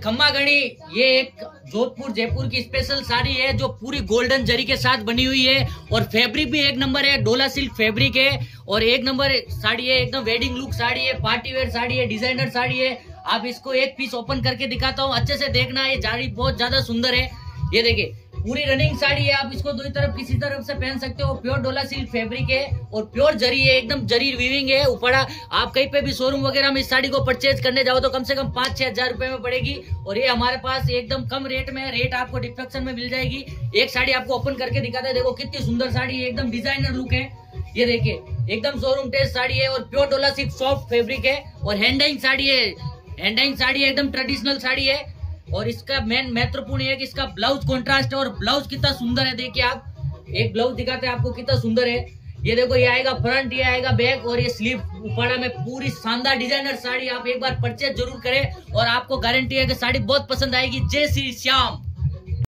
खम्मा घड़ी ये एक जोधपुर, जयपुर की स्पेशल साड़ी है, जो पूरी गोल्डन जरी के साथ बनी हुई है। और फैब्रिक भी एक नंबर है, डोला सिल्क फैब्रिक है। और एक नंबर साड़ी है, एकदम वेडिंग लुक साड़ी है पार्टी वेयर साड़ी है डिज़ाइनर साड़ी है। आप इसको एक पीस ओपन करके दिखाता हूँ, अच्छे से देखना, ये साड़ी बहुत ज़्यादा सुंदर है। ये देखिए पूरी रनिंग साड़ी है, आप इसको दो तरफ़ किसी तरफ़ से पहन सकते हो। प्योर डोला सिल्क फैब्रिक है और प्योर जरी है, एकदम जरी वीविंग है, ऊपरा। आप कहीं पे भी शोरूम वगैरह में इस साड़ी को परचेज करने जाओ तो कम से कम पाँच छह हज़ार रुपए में पड़ेगी। और ये हमारे पास एकदम कम रेट में रेट आपको डिस्क्रिप्शन में मिल जाएगी। एक साड़ी आपको ओपन करके दिखाते हैं, देखो कितनी सुंदर साड़ी है, एकदम डिज़ाइनर लुक है। ये देखिए, एकदम शोरूम टेस्ट साड़ी है और प्योर डोला सिल्क सॉफ्ट फेब्रिक है और हैंडाइंग साड़ी है। हैंडाइंग साड़ी है, एकदम ट्रेडिशनल साड़ी है। और इसका मेन महत्वपूर्ण है कि इसका ब्लाउज कॉन्ट्रास्ट है और ब्लाउज कितना सुंदर है, देखिए आप। एक ब्लाउज दिखाते हैं आपको कितना सुंदर है। ये देखो, ये आएगा फ्रंट ये आएगा बैक और ये स्लीव उपाड़ा में पूरी शानदार डिज़ाइनर साड़ी आप एक बार परचेज ज़रूर करें और आपको गारंटी है कि साड़ी बहुत पसंद आएगी। जय श्री श्याम।